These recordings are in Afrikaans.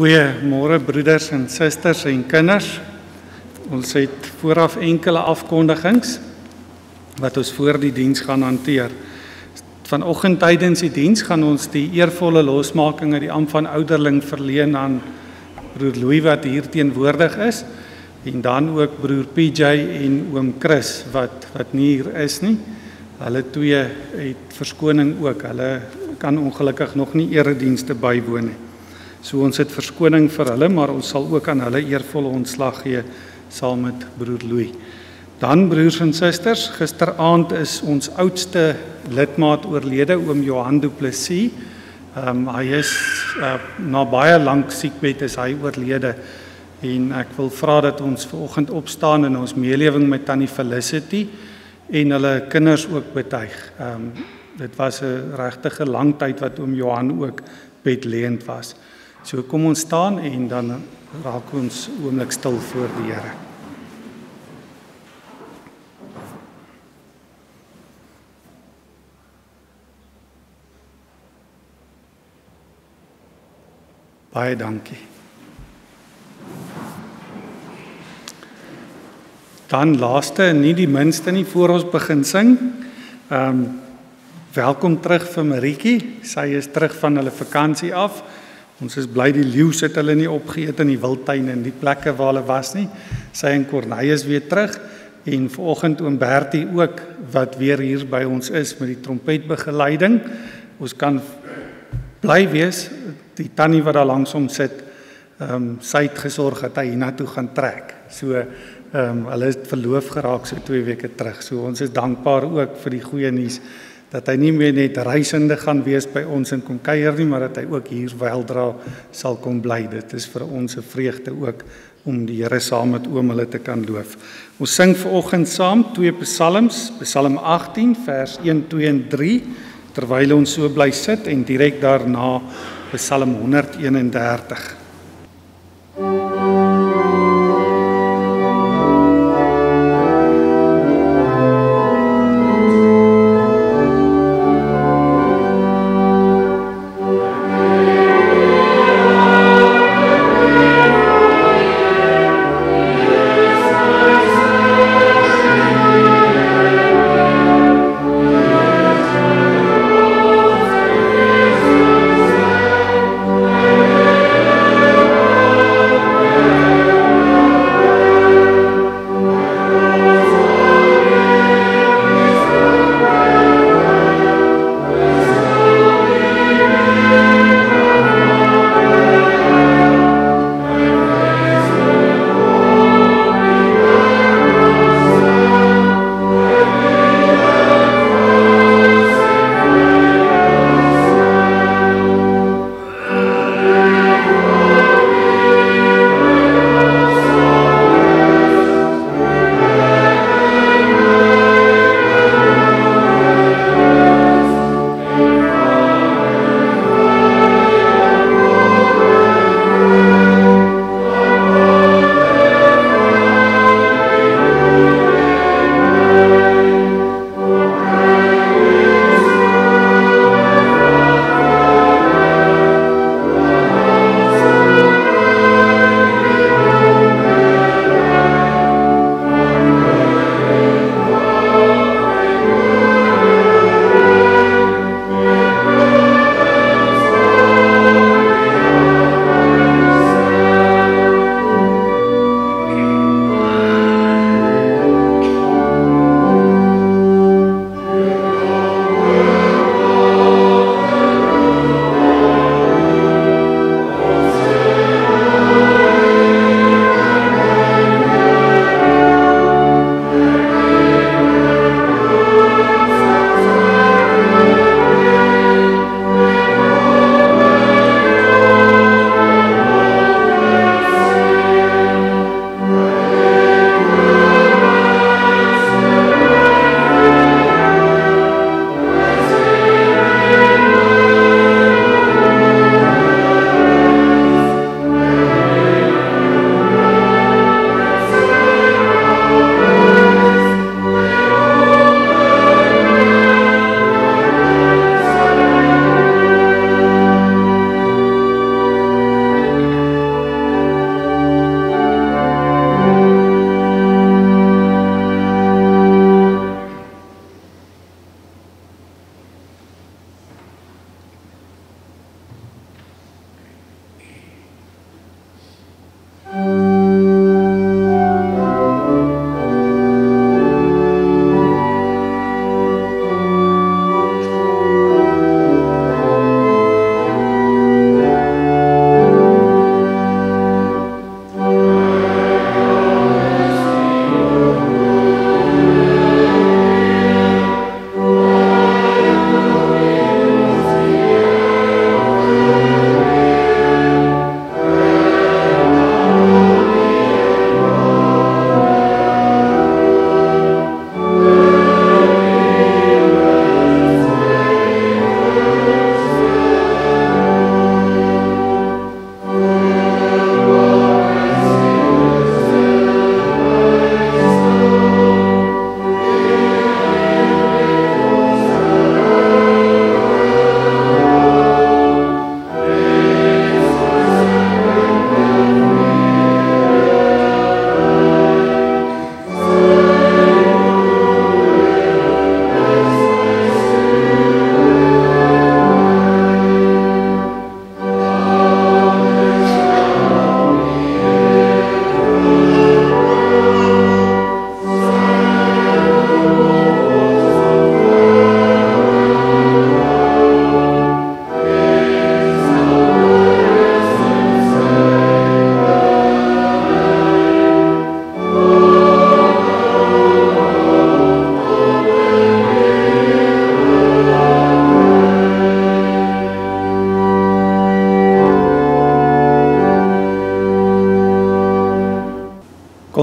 Goeiemôre broeders en susters en kinders. Ons het vooraf enkele afkondigings wat ons voor die diens gaan hanteer. Vanoggend tydens die diens gaan ons die eervolle losmaking uit die amp van ouderling verleen aan broer Louis wat hier teenwoordig is en dan ook broer PJ en oom Chris wat wat nie hier is nie. Hulle twee het verskoning ook. Hulle kan ongelukkig nog nie eredienste bywoon nie. So ons het verskoning vir hulle, maar ons sal ook aan hulle eervolle ontslag gee saam met broer Louis. Dan broers en susters, gisteraand is ons oudste lidmaat oorlede, oom Johan Du Plessis. Ehm um, hy is uh, na baie lank siekbed is hy oorlede en ek wil vra dat ons vanoggend opstaan en ons meelewing met tannie Felicity en hulle kinders ook betuig. Ehm um, dit was 'n regtige lang tyd wat oom Johan ook bedleend was. So kom ons staan en dan raak ons oomblik stil voor die Here. Baie dankie. Dan laaste en nie die minste nie voor ons begin sing. Ehm um, welkom terug vir Maritjie. Sy is terug van hulle vakansie af. Ons is bly die leeu sit hulle nie opgeëet in die wildtuin en die plekke waar hulle was nie. Sy en Corneille is weer terug en vanoggend oom Bertie ook wat weer hier by ons is met die trompetbegeleiding. Ons kan bly wees die tannie wat daar langs hom sit. Ehm um, sy het gesorg dat hy hiernatoe gaan trek. So ehm um, hulle het verloof geraak so 2 weke terug. So ons is dankbaar ook vir die goeie nuus dat hy nie meer net reisende gaan wees by ons en kom kuier nie, maar dat hy ook hier weldra sal kom bly. Dit is vir ons 'n vreugde ook om die Here saam met oom hulle te kan loof. Ons sing ver oggend saam twee psalms, Psalm 18 vers 1, 2 en 3 terwyl ons so bly sit en direk daarna Psalm 131.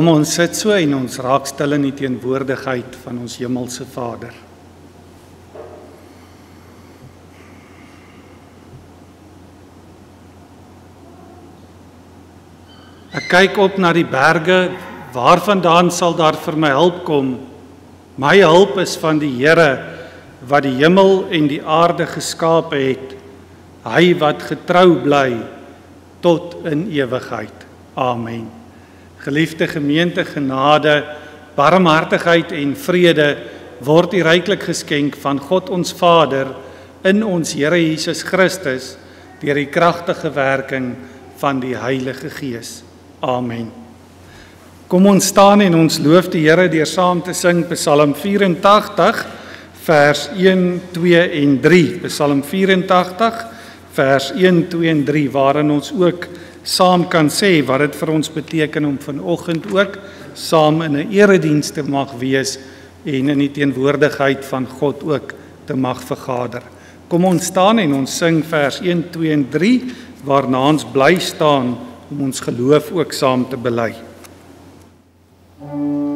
Kom ons sit so en ons raak stil in die teenwoordigheid van ons hemelse Vader. Ek kyk op na die berge, waarvandaan sal daar vir my hulp kom? My hulp is van die Here wat die hemel en die aarde geskaap het. Hy wat getrou bly tot in ewigheid. Amen. Geliefde gemeente, genade, barmhartigheid en vrede word u ryklik geskenk van God ons Vader in ons Here Jesus Christus deur die kragtige werking van die Heilige Gees. Amen. Kom ons staan en ons loof die Here deur saam te sing Psalm 84 vers 1, 2 en 3. Psalm 84 vers 1, 2 en 3 waarin ons ook saam kan sê wat dit vir ons beteken om vanoggend ook saam in 'n erediens te mag wees en in die teenwoordigheid van God ook te mag vergader. Kom ons staan en ons sing vers 1, 2 en 3 waarna ons bly staan om ons geloof ook saam te bely. Ek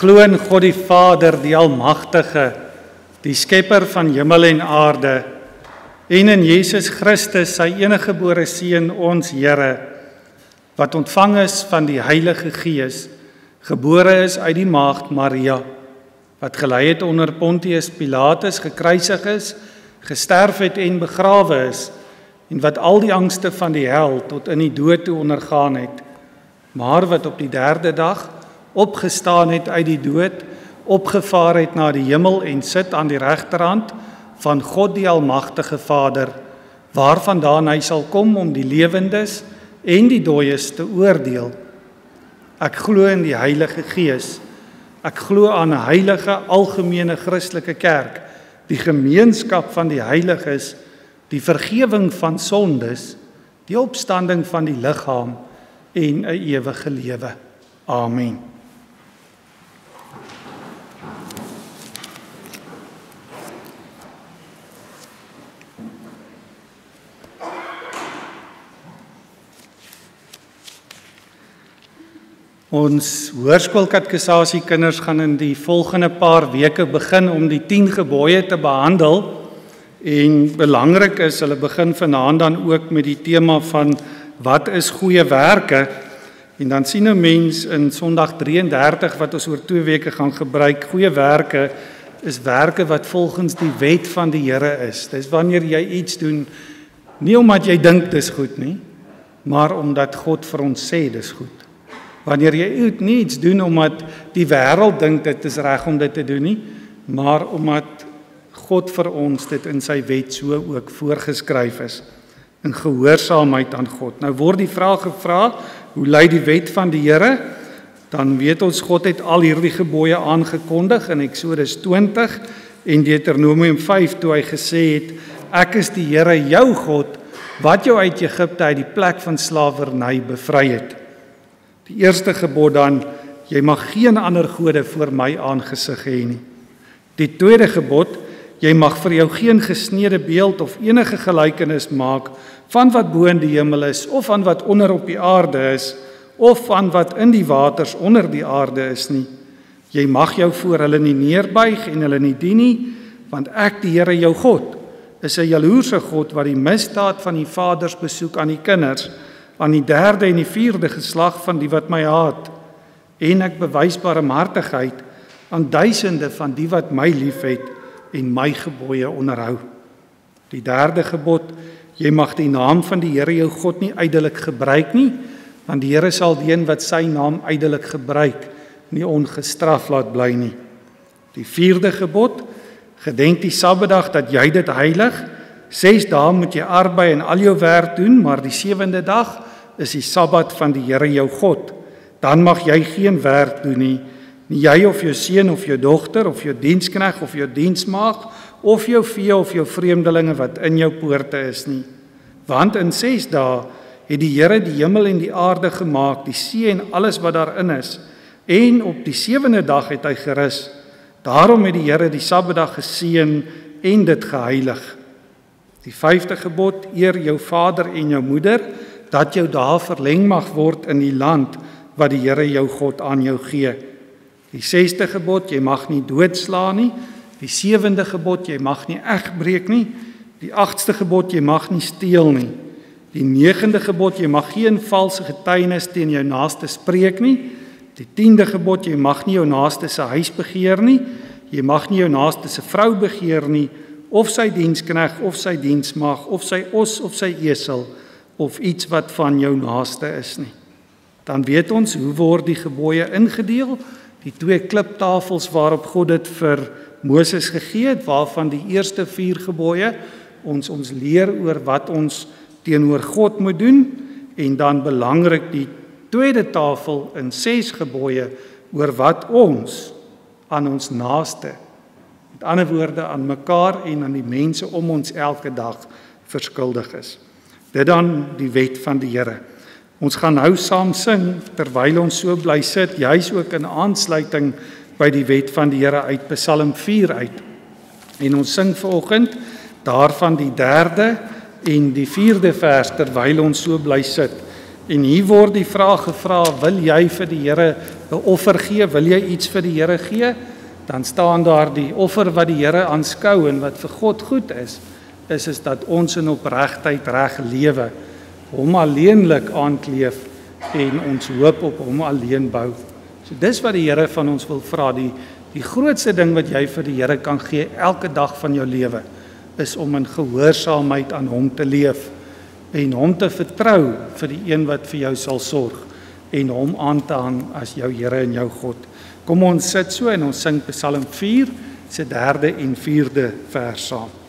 glo in God die Vader, die Almagtige, die skepper van hemel en aarde, en in Jesus Christus, sy eniggebore seun, ons Here, wat ontvang is van die Heilige Gees, gebore is uit die maagd Maria, wat gelei het onder Pontius Pilatus, gekruisig is, gesterf het en begrawe is, en wat al die angste van die hel tot in die dood toe ondergaan het, maar wat op die 3de dag opgestaan het uit die dood, opgevaar het na die hemel en sit aan die regterhand van God die almagtige Vader, waarvandaan hy sal kom om die lewendes en die dooies te oordeel. Ek glo in die Heilige Gees. Ek glo aan 'n heilige algemene Christelike kerk, die gemeenskap van die heiliges, die vergifnis van sondes, die opstanding van die liggaam en 'n ewige lewe. Amen. Ons hoërskoolkatkesasie kinders gaan in die volgende paar weke begin om die 10 gebooie te behandel. En belangrik is hulle begin vanaand dan ook met die tema van wat is goeie werke? En dan sien 'n mens in Sondag 33 wat ons oor 2 weke gaan gebruik, goeie werke is werke wat volgens die wet van die Here is. Dis wanneer jy iets doen nie omdat jy dink dis goed nie, maar omdat God vir ons sê dis goed. Wanneer jy nie iets doen omdat die wêreld dink dit is reg om dit te doen nie, maar omdat God vir ons dit in sy wet so ook voorgeskryf is in gehoorsaamheid aan God. Nou word die vraag gevra, hoe lei die wet van die Here? Dan weet ons God het al hierdie gebooie aangekondig in Eksodus 20 en Deuteronomium 5 toe hy gesê het ek is die Here jou God wat jou uit Egipte uit die plek van slawerny bevry het. Die eerste gebod dan jy mag geen ander gode voor my aangesig hê nie. Die tweede gebod jy mag vir jou geen gesneede beeld of enige gelykenis maak van wat bo in die hemel is of van wat onder op die aarde is of van wat in die waters onder die aarde is nie. Jy mag jou voor hulle nie neerbuig en hulle nie dien nie want ek die Here jou God is 'n jaloerse God wat die misdaad van die vaders besoek aan die kinders aan die derde en die vierde geslag van die wat my haat en ek bewys barmhartigheid aan duisende van die wat my liefhet en my gebooie onderhou. Die derde gebod: Jy mag die naam van die Here jou God nie ydelik gebruik nie, want die Here sal die een wat sy naam ydelik gebruik, nie ongestraf laat bly nie. Die vierde gebod: Gedenk die Sabbatdag dat jy dit heilig. 6 dae moet jy arbei en al jou werk doen, maar die sewende dag is die Sabbat van die Here jou God. Dan mag jy geen werk doen nie, nie jy of jou seun of jou dogter of jou dienskneg of jou diensmaag of jou vee of jou vreemdelinge wat in jou poorte is nie. Want in 6 dae het die Here die hemel en die aarde gemaak, die see en alles wat daarin is, en op die sewende dag het hy gerus. Daarom het die Here die Sabbatdag geseën en dit geheilig. Die 5de gebod: Eer jou vader en jou moeder dat jou dae verleng mag word in die land wat die Here jou God aan jou gee. Die 6ste gebod, jy mag nie doodslaan nie. Die 7de gebod, jy mag nie egbreek nie. Die 8ste gebod, jy mag nie steel nie. Die 9de gebod, jy mag geen valse getuienis teen jou naaste spreek nie. Die 10de gebod, jy mag nie jou naaste se huis begeer nie. Jy mag nie jou naaste se vrou begeer nie of sy dienskneg of sy diensmaag of sy os of sy esel of iets wat van jou naaste is nie. Dan weet ons hoe word die gebooie ingedeel? Die twee kliptafels waarop God dit vir Moses gegee het, waarvan die eerste 4 gebooie ons ons leer oor wat ons teenoor God moet doen en dan belangrik die tweede tafel in 6 gebooie oor wat ons aan ons naaste met ander woorde aan mekaar en aan die mense om ons elke dag verskuldig is. Dit dan die wet van die Here. Ons gaan nou saam sing terwyl ons so bly sit, juis ook in aansluiting by die wet van die Here uit Psalm 4 uit. En ons sing vanoggend daarvan die 3de en die 4de vers terwyl ons so bly sit. En hier word die vraag gevra, wil jy vir die Here 'n offer gee? Wil jy iets vir die Here gee? Dan staan daar die offer wat die Here aanskou en wat vir God goed is is is dat ons in opregtheid reg lewe, hom alleenlik aankleef en ons hoop op hom alleen bou. So dis wat die Here van ons wil vra, die die grootste ding wat jy vir die Here kan gee elke dag van jou lewe is om in gehoorsaamheid aan hom te leef en hom te vertrou vir die een wat vir jou sal sorg en hom aan te hang as jou Here en jou God. Kom ons sit so en ons sing Psalm 4 se 3de en 4de vers saam.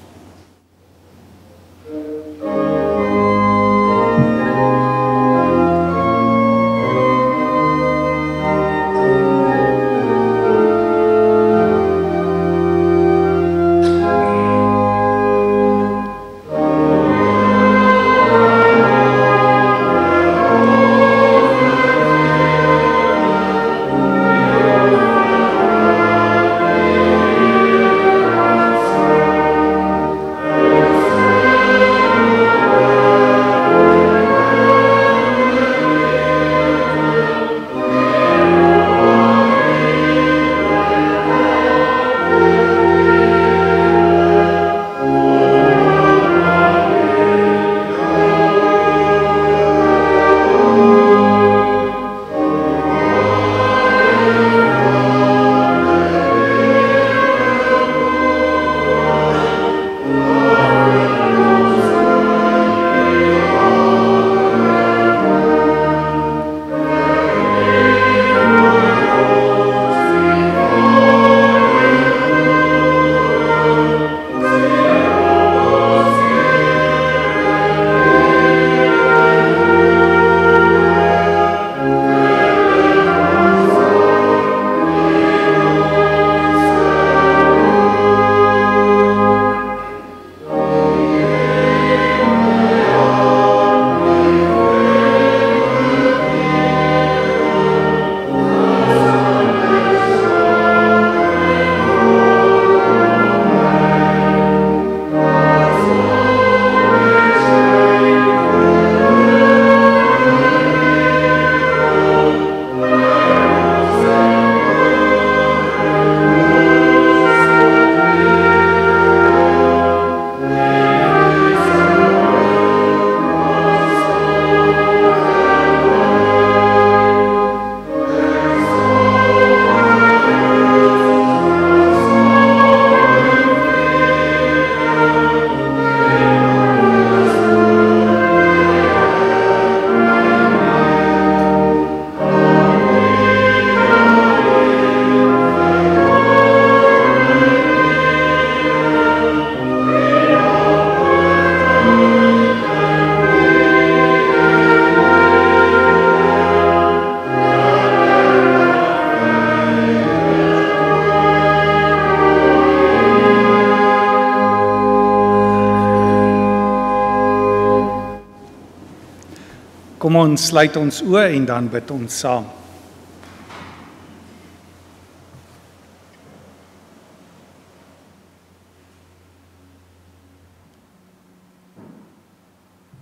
Kom ons sluit ons oë en dan bid ons saam.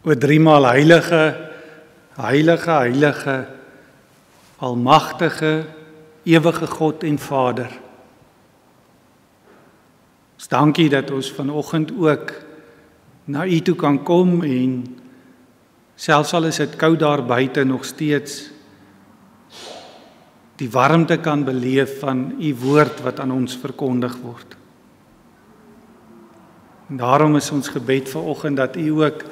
O driemaal heilige, heilige, heilige, almagtige, ewige God en Vader. Ons dankie dat ons vanoggend ook na U toe kan kom en selfs al is dit koud daar buite nog steeds die warmte kan beleef van U woord wat aan ons verkondig word. En daarom is ons gebed vanoggend dat U ook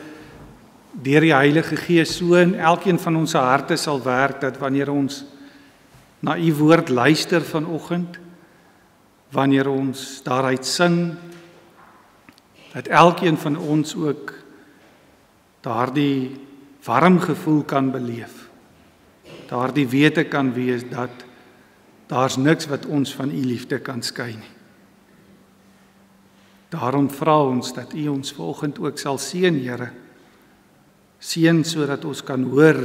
deur die Heilige Gees so in elkeen van ons harte sal werk dat wanneer ons na U woord luister vanoggend wanneer ons daaruit sing dat elkeen van ons ook daardie warm gevoel kan beleef. Daardie wete kan wees dat daar's niks wat ons van u liefde kan skei nie. Daarom vra ons dat u ons vanoggend ook sal seën, Here. Seën sodat ons kan hoor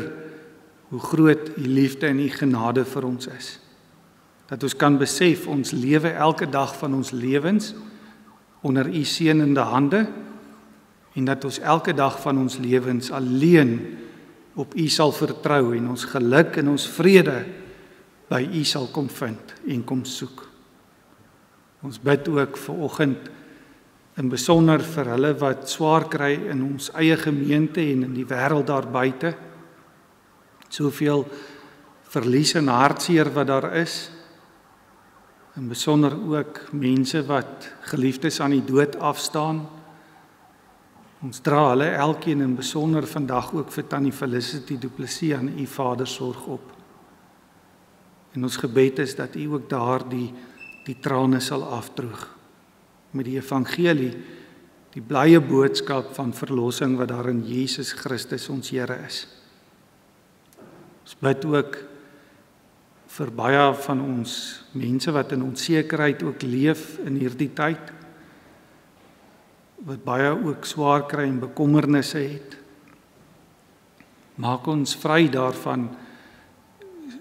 hoe groot u liefde en u genade vir ons is dat ons kan besef ons lewe elke dag van ons lewens onder u seënende hande en dat ons elke dag van ons lewens alleen op u sal vertrou en ons geluk en ons vrede by u sal kom vind en kom soek. Ons bid ook vir oggend in besonder vir hulle wat swaar kry in ons eie gemeente en in die wêreld daar buite. Soveel verlies en hartseer wat daar is en besonder ook mense wat geliefdes aan die dood afstaan. Ons dra hulle elkeen in besonder vandag ook vir Tannie Felicity Du Plessis aan u Vader sorg op. En ons gebed is dat u ook daardie die trane sal afdroog met die evangelie, die blye boodskap van verlossing wat daar in Jesus Christus ons Here is. Ons bid ook vir baie van ons mense wat in onsekerheid ook leef in hierdie tyd wat baie ook swaar kry en bekommernisse het maak ons vry daarvan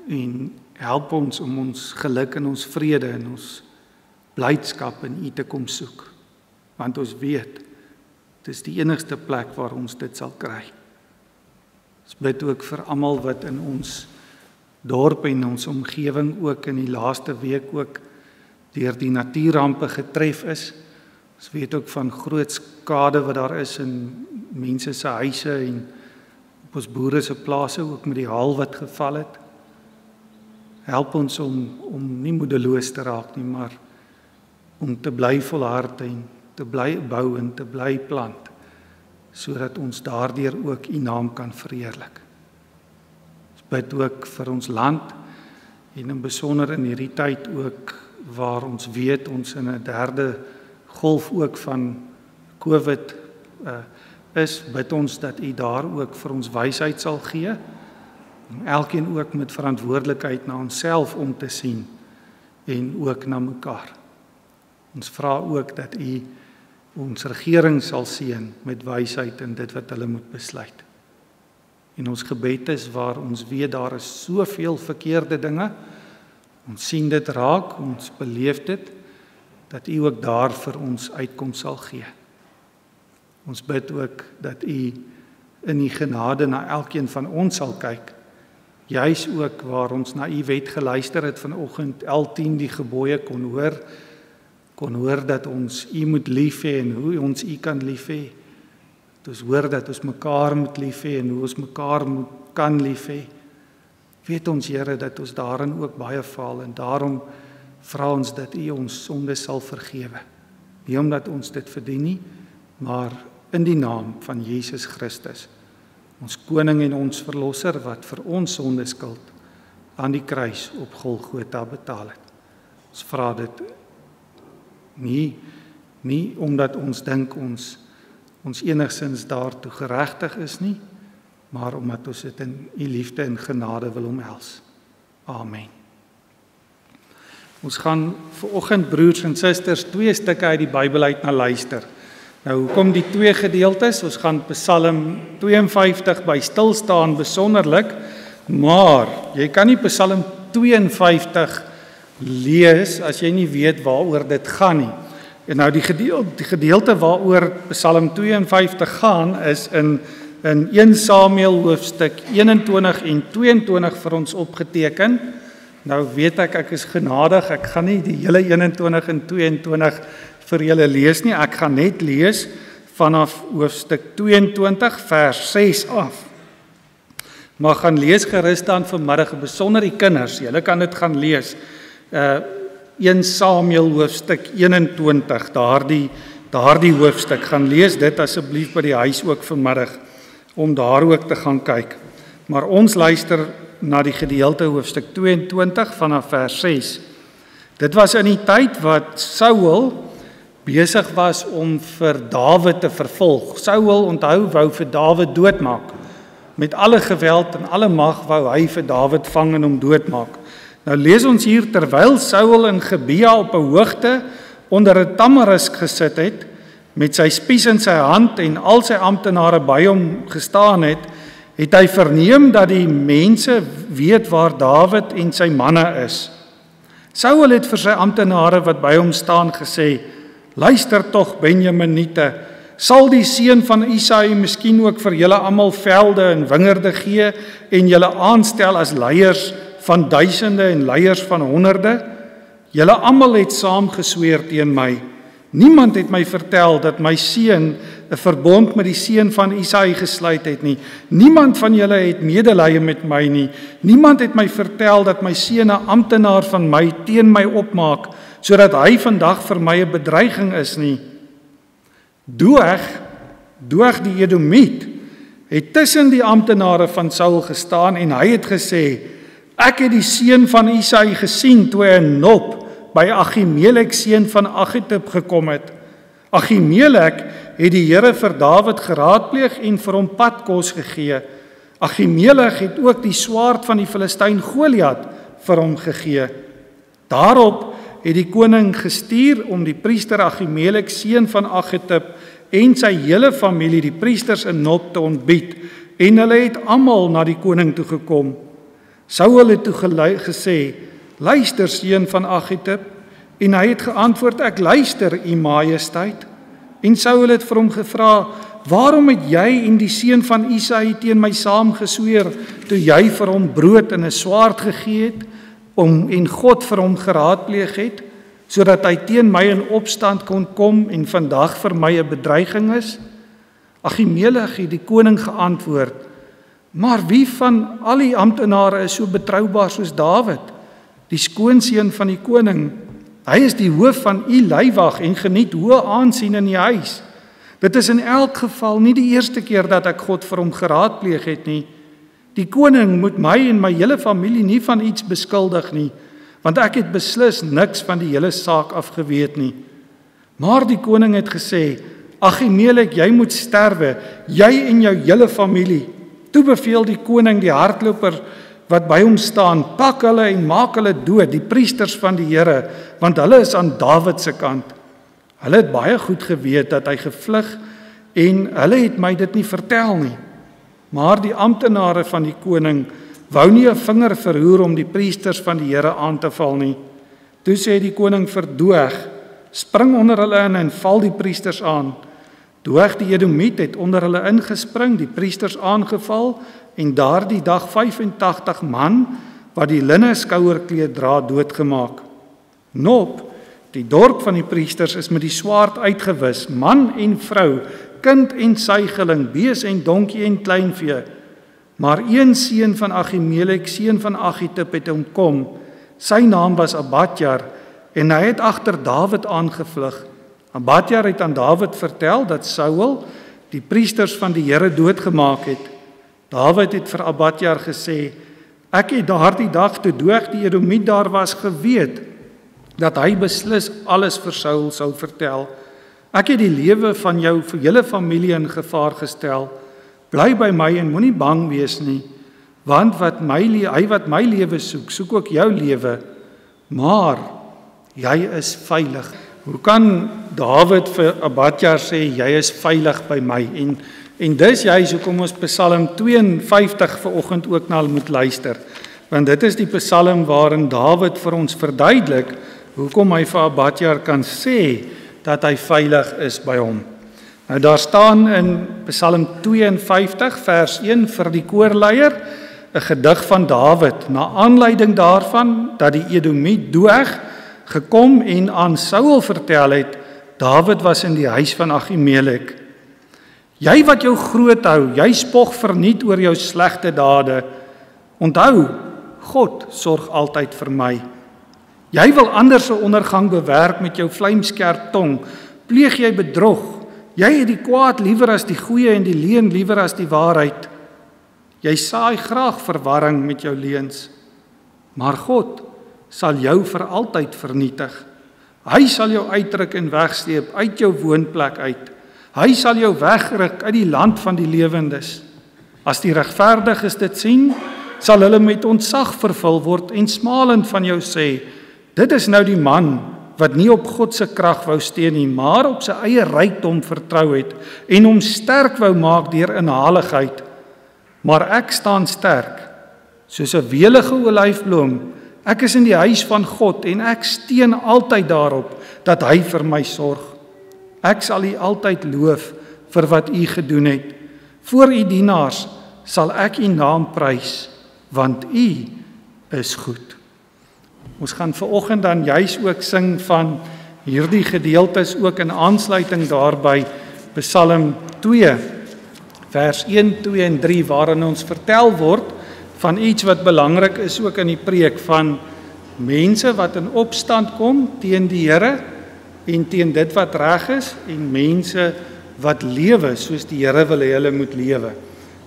en help ons om ons geluk en ons vrede en ons blydskap in U te kom soek want ons weet dit is die enigste plek waar ons dit sal kry. Ons bid ook vir almal wat in ons dorp en ons omgewing ook in die laaste week ook deur die natuurampe getref is. Ons weet ook van groot skade wat daar is in mense se huise en op ons boere se plase ook met die haal wat geval het. Help ons om om nie moedeloos te raak nie, maar om te bly volhard en te bly bou en te bly plant sodat ons daardeur ook u naam kan verheerlik bid ook vir ons land en in besonder in hierdie tyd ook waar ons weet ons in 'n derde golf ook van COVID uh, is bid ons dat u daar ook vir ons wysheid sal gee elkeen ook met verantwoordelikheid na onsself om te sien en ook na mekaar. Ons vra ook dat u ons regering sal seën met wysheid in dit wat hulle moet besluit. En ons gebed is waar ons weet daar is soveel verkeerde dinge. Ons sien dit raak, ons beleef dit dat U ook daar vir ons uitkoms sal gee. Ons bid ook dat U in U genade na elkeen van ons sal kyk. Juis ook waar ons na U wet geluister het vanoggend L10 die gebooie kon hoor kon hoor dat ons U moet lief hê en hoe ons U kan lief hê. Dit is hoor dat ons mekaar moet lief hê en hoe ons mekaar moet kan lief hê. Weet ons Here dat ons daarin ook baie faal en daarom vra ons dat U ons sondes sal vergewe. Nie omdat ons dit verdien nie, maar in die naam van Jesus Christus, ons koning en ons verlosser wat vir ons sondes skuld aan die kruis op Golgotha betaal het. Ons vra dit nie nie omdat ons dink ons ons enigsins daartoe geregtig is nie, maar omdat ons dit in u liefde en genade wil omhels. Amen. Ons gaan vir oggend broers en susters twee stukke uit die Bybel uit na luister. Nou hoekom die twee gedeeltes? Ons gaan Psalm 52 by stil staan besonderlik, maar jy kan nie Psalm 52 lees as jy nie weet waaroor dit gaan nie. En nou die gedeelte die gedeelte waaroor Psalm 52 gaan is in in 1 Samuel hoofstuk 21 en 22 vir ons opgeteken. Nou weet ek ek is genadig. Ek gaan nie die hele 21 en 22 vir julle lees nie. Ek gaan net lees vanaf hoofstuk 22 vers 6 af. Maar gaan lees gerus dan vanmiddag besonder die kinders. Julle kan dit gaan lees. Uh 1 Samuel hoofstuk 21, daardie daardie hoofstuk gaan lees dit asseblief by die huis ook vanmiddag om daar ook te gaan kyk. Maar ons luister na die gedeelte hoofstuk 22 vanaf vers 6. Dit was in die tyd wat Saul besig was om vir Dawid te vervolg. Saul onthou wou vir Dawid doodmaak. Met alle geweld en alle mag wou hy vir Dawid vang en hom doodmaak. Nou lees ons hier terwyl Saul in Gebea op 'n hoogte onder 'n tamarisk gesit het met sy spies in sy hand en al sy amptenare by hom gestaan het, het hy verneem dat die mense weet waar Dawid en sy manne is. Saul het vir sy amptenare wat by hom staan gesê: "Luister tog Benjaminite, sal die seun van Isaai miskien ook vir julle almal velde en wingerde gee en julle aanstel as leiers van duisende en leiers van honderde? Julle almal het saam gesweer teen my. Niemand het my vertel dat my seun 'n verbond met die seun van Isaai gesluit het nie. Niemand van julle het medelee met my nie. Niemand het my vertel dat my seun 'n amptenaar van my teen my opmaak sodat hy vandag vir my 'n bedreiging is nie. Doeg, doeg die Edomiet het tussen die amptenare van Saul gestaan en hy het gesê Ek het die seun van Isaai gesien toe hy in Nop by Agimelek seun van Agitub gekom het. Agimelek het die Here vir Dawid geraadpleeg en vir hom padkos gegee. Agimelek het ook die swaard van die Filistyn Goliat vir hom gegee. Daarop het die koning gestuur om die priester Agimelek seun van Agitub en sy hele familie die priesters in Nop te ontbied en hulle het almal na die koning toe gekom. Saul het toe gesê: "Luister seun van Agitub." En hy het geantwoord: "Ek luister, u majesteit." En Saul het vir hom gevra: "Waarom het jy en die seun van Isaai teen my saamgesweer toe jy vir hom brood en 'n swaard gegee het om en God vir hom geraadpleeg het sodat hy teen my in opstand kon kom en vandag vir my 'n bedreiging is?" Agimelech het die koning geantwoord: Maar wie van al die amptenare is so betroubaar soos Dawid, die skoonseun van die koning? Hy is die hoof van u leiwag en geniet hoë aansien in die huis. Dit is in elk geval nie die eerste keer dat ek God vir hom geraadpleeg het nie. Die koning moet my en my hele familie nie van iets beskuldig nie, want ek het beslis niks van die hele saak afgeweet nie. Maar die koning het gesê: "Agimelek, jy moet sterwe, jy en jou hele familie." Toe beveel die koning die hardloper wat by hom staan, pak hulle en maak hulle dood, die priesters van die Here, want hulle is aan Dawid se kant. Hulle het baie goed geweet dat hy gevlug en hulle het my dit nie vertel nie. Maar die amptenare van die koning wou nie 'n vinger verhoor om die priesters van die Here aan te val nie. Toe sê die koning verdoeg, spring onder hulle in en val die priesters aan. Doeg die Edomiet het onder hulle ingespring, die priesters aangeval en daardie dag 85 man wat die linne skouerkleed dra doodgemaak. Nop, die dorp van die priesters is met die swaard uitgewis, man en vrou, kind en suigeling, bees en donkie en kleinvee. Maar een seun van Agimelek, seun van Agitub het hom kom. Sy naam was Abadjar en hy het agter Dawid aangevlug. Abadjar het aan Dawid vertel dat Saul die priesters van die Here doodgemaak het. Dawid het vir Abadjar gesê: "Ek het daardie dag toe Doeg die Edomiet daar was geweet dat hy beslis alles vir Saul sou vertel. Ek het die lewe van jou vir hele familie in gevaar gestel. Bly by my en moenie bang wees nie, want wat my hy wat my lewe soek, soek ook jou lewe. Maar jy is veilig." Hoe kan Dawid vir Abadjar sê jy is veilig by my en en dis juis hoekom ons Psalm 52 vanoggend ook na moet luister. Want dit is die Psalm waarin Dawid vir ons verduidelik hoekom hy vir Abadjar kan sê dat hy veilig is by hom. Nou daar staan in Psalm 52 vers 1 vir die koorleier 'n gedig van Dawid na aanleiding daarvan dat die Edomiet Doeg gekom en aan Saul vertel het Dawid was in die huis van Ahimelek. Jy wat jou groot hou, jy spog verniet oor jou slegte dade. Onthou, God sorg altyd vir my. Jy wil ander se ondergang bewerk met jou vlamskerp tong. Pleeg jy bedrog Jy het die kwaad liewer as die goeie en die leuen liewer as die waarheid. Jy saai graag verwarring met jou leuns. Maar God sal jou vir altyd vernietig. Hy sal jou uitdruk en wegsleep uit jou woonplek uit. Hy sal jou wegruk uit die land van die lewendes. As die regverdiges dit sien, sal hulle met ontzag vervul word en smalend van jou sê: Dit is nou die man wat nie op God se krag wou steun nie, maar op sy eie rykdom vertrou het en hom sterk wou maak deur inhaligheid. Maar ek staan sterk soos 'n welige olyfboom. Ek is in die huis van God en ek steun altyd daarop dat hy vir my sorg. Ek sal U altyd loof vir wat U gedoen het. Voor U dienaars sal ek U naam prys want U is goed. Ons gaan ver oggend dan juis ook sing van hierdie gedeeltes ook in aansluiting daarby Psalm 2 vers 1, 2 en 3 waarin ons vertel word van iets wat belangrik is ook in die preek van mense wat in opstand kom teen die Here en teen dit wat reg is en mense wat lewe soos die Here wil hê hulle moet lewe.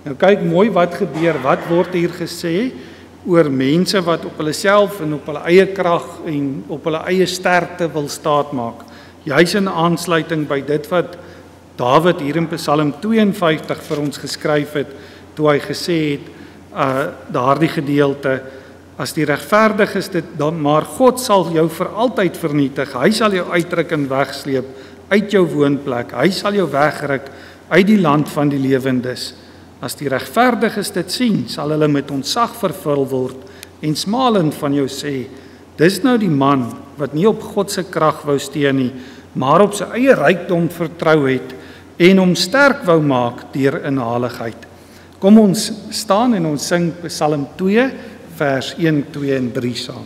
Nou kyk mooi wat gebeur, wat word hier gesê? oor mense wat op hulle self en op hulle eie krag en op hulle eie sterkte wil staatmaak. Juis in aansluiting by dit wat Dawid hier in Psalm 52 vir ons geskryf het toe hy gesê het uh daardie gedeelte as die regverdig is dit dan maar God sal jou vir altyd vernietig. Hy sal jou uitdruk en wegsleep uit jou woonplek. Hy sal jou wegruk uit die land van die lewendes. As die regverdiges dit sien, sal hulle met ontzag vervul word en smalend van jou sê: Dis nou die man wat nie op God se krag wou steun nie, maar op sy eie rykdom vertrou het en hom sterk wou maak deur inhaligheid. Kom ons staan en ons sing Psalm 2 vers 1, 2 en 3 saam.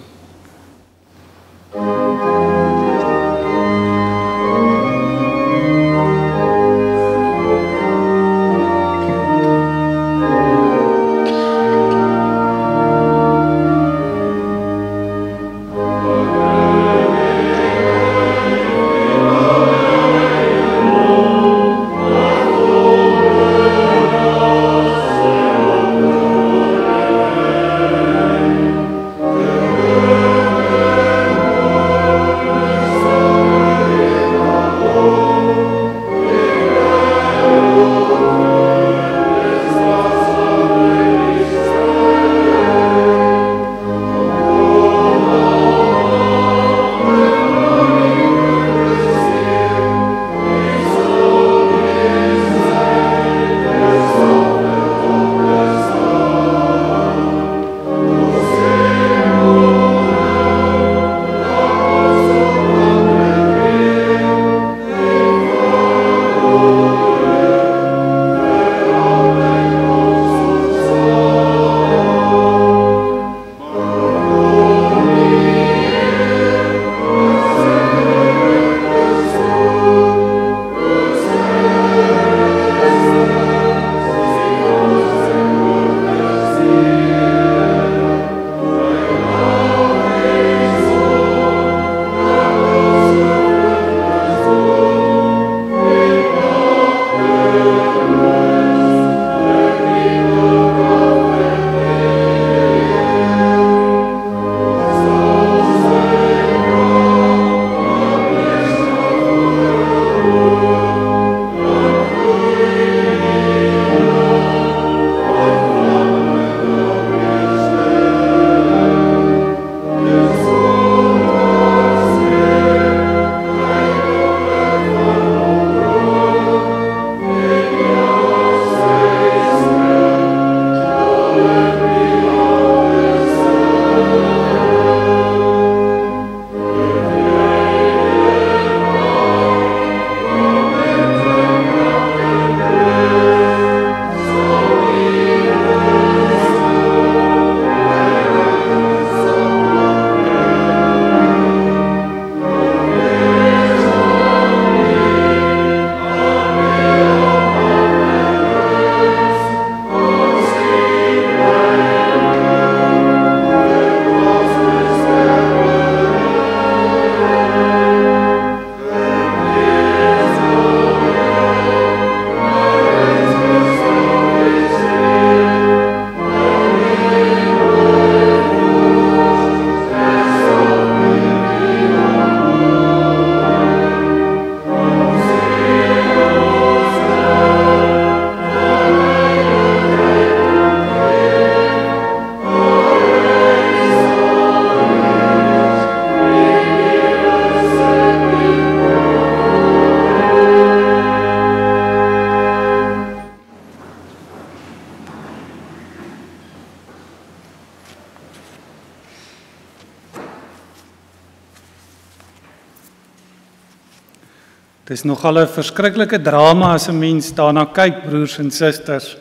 Dis nogal 'n verskriklike drama as 'n mens daarna kyk, broers en susters.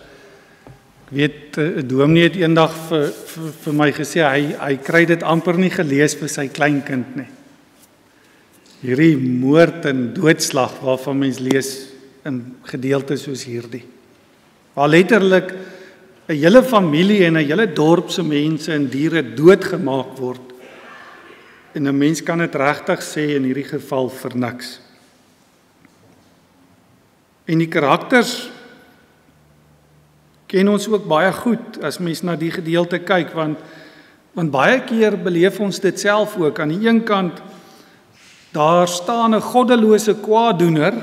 Ek weet 'n dominee het eendag vir, vir vir my gesê hy hy kry dit amper nie gelees vir sy kleinkind nie. Hierdie moord en doodslag waarvan mens lees in gedeeltes soos hierdie. Waar letterlik 'n hele familie en 'n hele dorp se mense en diere doodgemaak word. En 'n mens kan dit regtig sê in hierdie geval vir niks. En die karakters ken ons ook baie goed as mens na die gedeelte kyk want want baie keer beleef ons dit self ook. Aan die een kant daar staan 'n goddelose kwaadoener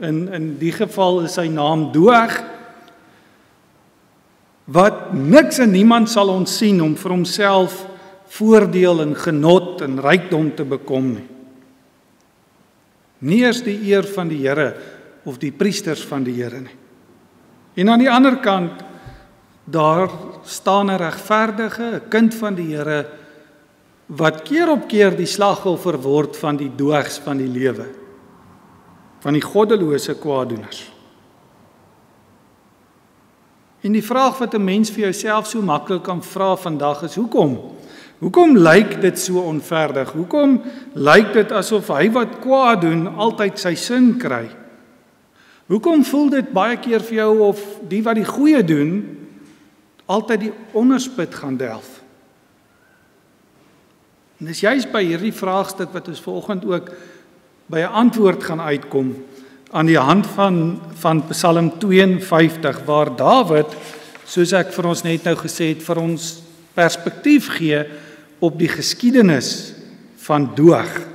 in in die geval is sy naam Doeg wat niks en niemand sal ons sien om vir homself voordeel en genot en rykdom te bekom nie. Nie eens die eer van die Here of die priesters van die Here nie en aan die ander kant daar staan 'n regverdige, 'n kind van die Here wat keer op keer die slagoffer word van die doogs van die lewe van die goddelose kwaadoeners. En die vraag wat 'n mens vir jouself so maklik kan vra vandag is hoekom? Hoekom lyk dit so onverdig? Hoekom lyk dit asof hy wat kwaad doen altyd sy sin kry? Hoekom voel dit baie keer vir jou of die wat die goeie doen altyd die onderspit gaan delf. En dis juist by hierdie vraagstuk wat ons vanoggend ook by 'n antwoord gaan uitkom aan die hand van van Psalm 52 waar Dawid soos ek vir ons net nou gesê het vir ons perspektief gee op die geskiedenis van Doeg.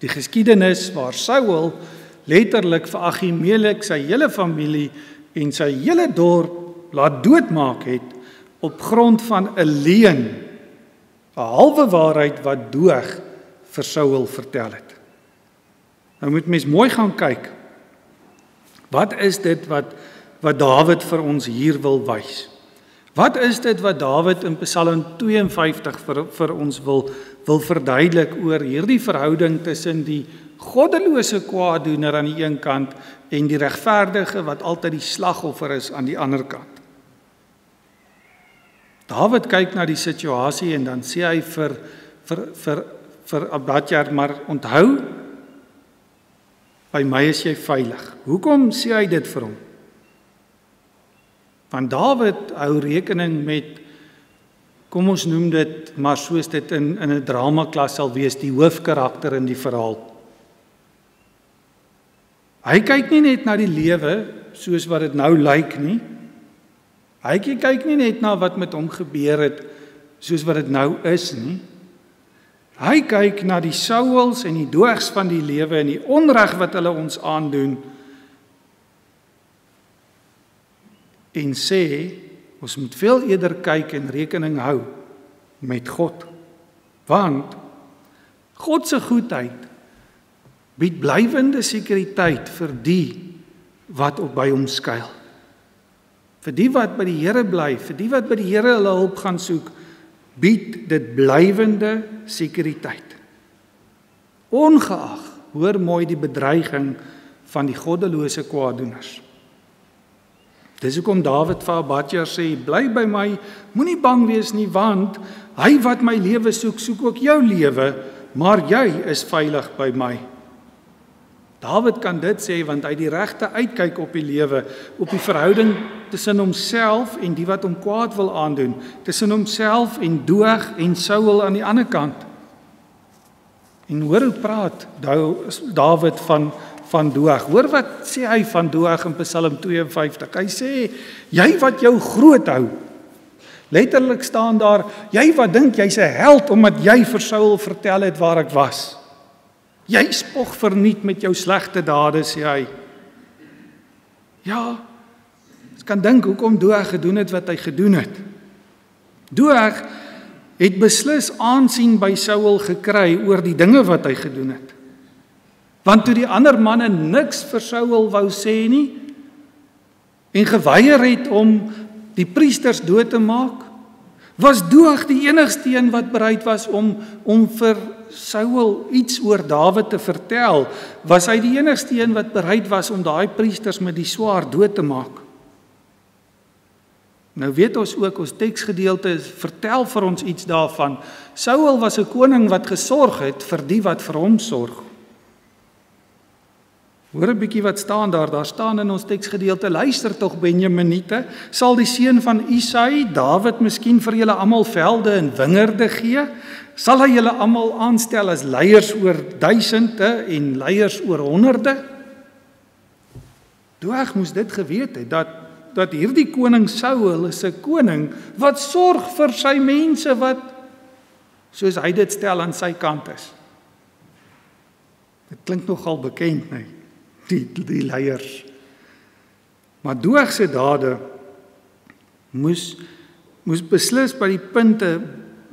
Die geskiedenis waar Saul letterlik vir Agimelek, sy hele familie en sy hele dorp laat doodmaak het op grond van 'n leuen 'n halwe waarheid wat Doeg vir Saul vertel het. Nou moet mens mooi gaan kyk. Wat is dit wat wat Dawid vir ons hier wil wys? Wat is dit wat Dawid in Psalm 52 vir vir ons wil wil verduidelik oor hierdie verhouding tussen die goddelose kwaadoener aan die een kant en die regverdige wat altyd die slagoffer is aan die ander kant? Dawid kyk na die situasie en dan sê hy vir vir vir vir Abadjar maar onthou by my is jy veilig. Hoekom sê hy dit vir hom? Want Dawid hou rekening met kom ons noem dit maar soos dit in in 'n drama klas sal wees die hoofkarakter in die verhaal. Hy kyk nie net na die lewe soos wat dit nou lyk nie. Hy kyk nie net na wat met hom gebeur het soos wat dit nou is nie. Hy kyk na die souls en die doogs van die lewe en die onreg wat hulle ons aandoen. En sê ons moet veel eerder kyk en rekening hou met God. Want God se goedheid bied blywende sekuriteit vir die wat op by hom skuil. Vir die wat by die Here bly, vir die wat by die Here hulle hulp gaan soek, bied dit blywende sekuriteit. Ongeag hoor mooi die bedreiging van die goddelose kwaadoeners. Dis hoekom Dawid vir Abadja sê, bly by my, moenie bang wees nie want hy wat my lewe soek, soek ook jou lewe, maar jy is veilig by my. Dawid kan dit sê want hy het die regte uitkyk op die lewe, op die verhouding tussen homself en die wat hom kwaad wil aandoen, tussen homself en Doeg en Saul aan die ander kant. En hoor hoe praat Dawid van van Doeg. Hoor wat sê hy van Doeg in Psalm 52. Hy sê: "Jy wat jou groot hou." Letterlik staan daar: "Jy wat dink jy's 'n held omdat jy vir Saul vertel het waar ek was." Jy spog verniet met jou slegte dade sê hy. Ja. Ek kan dink hoekom Doeg gedoen het wat hy gedoen het. Doeg het beslis aansien by Saul gekry oor die dinge wat hy gedoen het. Want toe die ander manne niks vir Saul wou sê nie en geweier het om die priesters dood te maak, was Doeg die enigste een wat bereid was om om vir Saul iets oor Dawid te vertel, was hy die enigste een wat bereid was om daai priesters met die swaard dood te maak. Nou weet ons ook ons teksgedeelte vertel vir ons iets daarvan. Saul was 'n koning wat gesorg het vir die wat vir hom sorg. Hoor 'n bietjie wat staan daar. Daar staan in ons teksgedeelte: Luister tog Benjaminite, sal die seun van Isai, Dawid, miskien vir julle almal velde en wingerde gee? Sal hy julle almal aanstel as leiers oor duisende en leiers oor honderde? Doeg moes dit geweet het dat dat hierdie koning Saul is 'n koning wat sorg vir sy mense wat soos hy dit stel aan sy kant is. Dit klink nogal bekend, nee die die leiers. Maar Doeg se dade moes moes beslis by die punte